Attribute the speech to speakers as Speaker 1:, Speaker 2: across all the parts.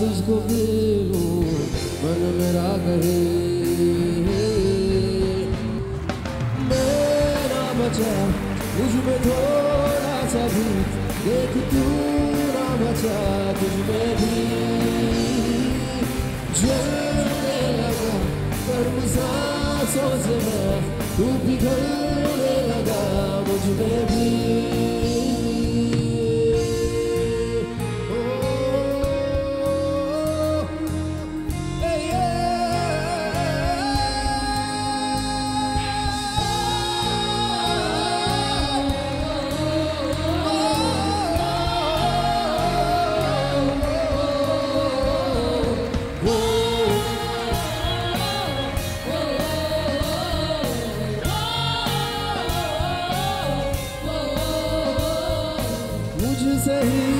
Speaker 1: तुझको मिलू, मन मेरा करे। मेरा बचा मुझमें थोड़ा सा भी। देख तू ना बचा तुझ में भी। जलने लगा कर्म सांसों से मैं। तू पिघलने लगा मुझमें भी। say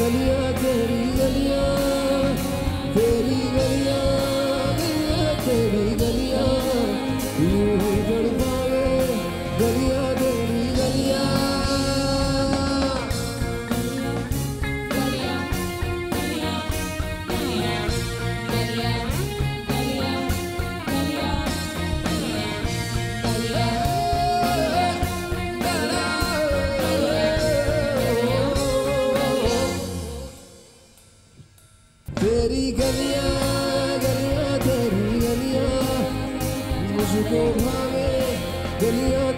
Speaker 1: galiya galiya galiya. Galiya तेरी गलियाँ गलियाँ तेरी गलियाँ। मुझको भावे गलियाँ।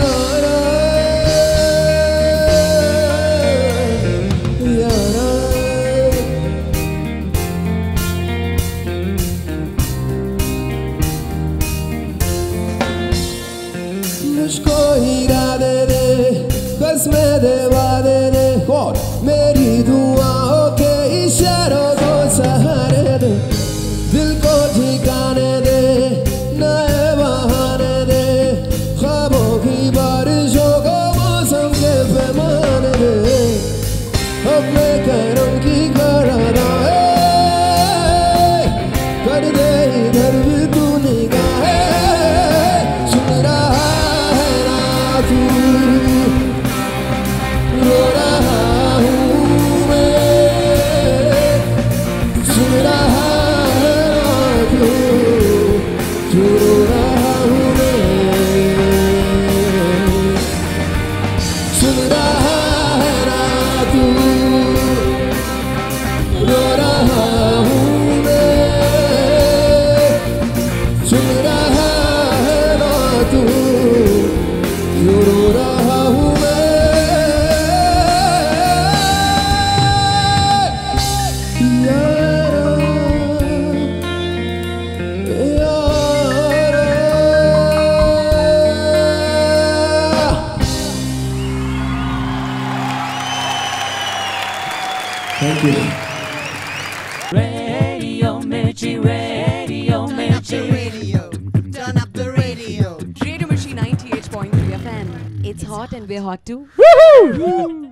Speaker 1: you. heart. Thank you.
Speaker 2: Radio Mirchi, Radio Mirchi.
Speaker 3: Radio. Turn up the radio.
Speaker 4: Radio Mirchi 98.3 FM. It's hot and we're hot too.
Speaker 2: Woohoo!